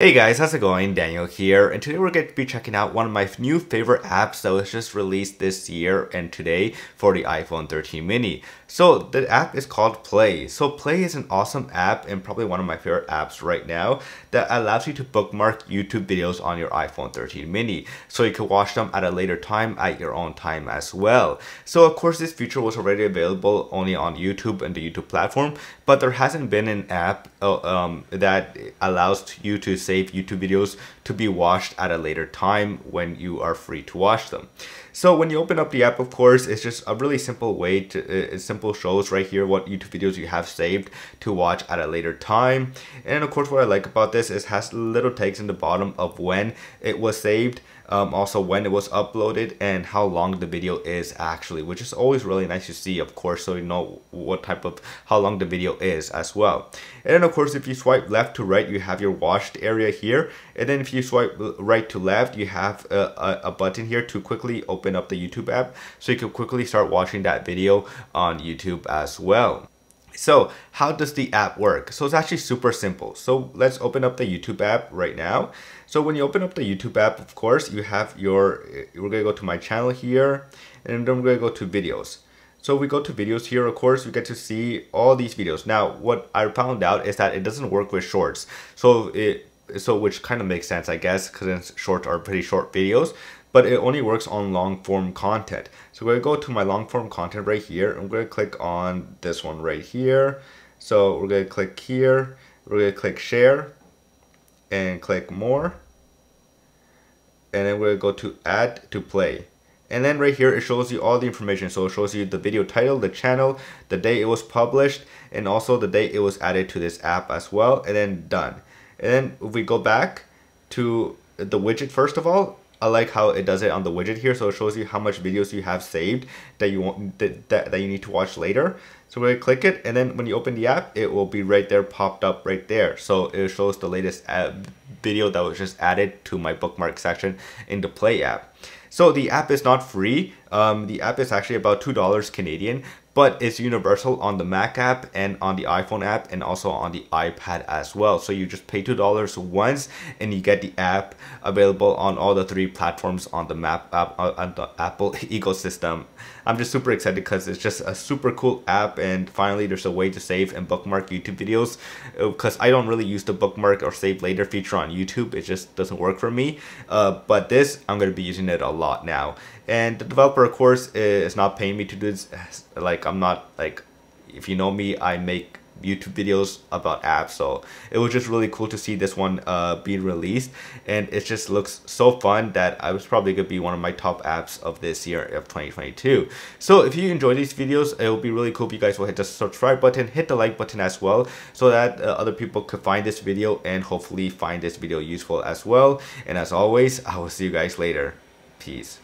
Hey guys, how's it going? Daniel here, and today we're going to be checking out one of my new favorite apps that was just released this year and today for the iPhone 13 mini. So the app is called Play. So Play is an awesome app and probably one of my favorite apps right now that allows you to bookmark YouTube videos on your iPhone 13 mini. So you can watch them at a later time at your own time as well. So of course this feature was already available only on YouTube and the YouTube platform, but there hasn't been an app uh, um, that allows you to save YouTube videos to be washed at a later time when you are free to watch them. So when you open up the app, of course, it's just a really simple way to, uh, it simple shows right here what YouTube videos you have saved to watch at a later time. And of course, what I like about this is has little text in the bottom of when it was saved um, also when it was uploaded and how long the video is actually which is always really nice to see of course so you know what type of how long the video is as well and then of course if you swipe left to right you have your washed area here and then if you swipe right to left you have a, a, a button here to quickly open up the YouTube app so you can quickly start watching that video on YouTube as well so how does the app work? So it's actually super simple. So let's open up the YouTube app right now. So when you open up the YouTube app, of course, you have your, we're gonna go to my channel here, and then we're gonna go to videos. So we go to videos here, of course, we get to see all these videos. Now, what I found out is that it doesn't work with shorts. So it, so which kind of makes sense, I guess, because shorts are pretty short videos but it only works on long form content. So we're going to go to my long form content right here. I'm going to click on this one right here. So we're going to click here. We're going to click share and click more. And then we're going to go to add to play. And then right here, it shows you all the information. So it shows you the video title, the channel, the day it was published, and also the date it was added to this app as well, and then done. And then if we go back to the widget first of all, I like how it does it on the widget here. So it shows you how much videos you have saved that you want that, that, that you need to watch later. So gonna click it and then when you open the app, it will be right there popped up right there. So it shows the latest video that was just added to my bookmark section in the Play app. So the app is not free. Um, the app is actually about $2 Canadian, but it's universal on the Mac app and on the iPhone app and also on the iPad as well. So you just pay $2 once and you get the app available on all the three platforms on the map app uh, on the Apple ecosystem. I'm just super excited because it's just a super cool app and finally there's a way to save and bookmark YouTube videos because uh, I don't really use the bookmark or save later feature on YouTube. It just doesn't work for me. Uh, but this, I'm going to be using it a lot now. And the developer, of course, is not paying me to do this. Like, I'm not, like, if you know me, I make YouTube videos about apps. So it was just really cool to see this one uh, being released. And it just looks so fun that I was probably going to be one of my top apps of this year of 2022. So if you enjoy these videos, it will be really cool if you guys will hit the subscribe button, hit the like button as well, so that uh, other people could find this video and hopefully find this video useful as well. And as always, I will see you guys later. Peace.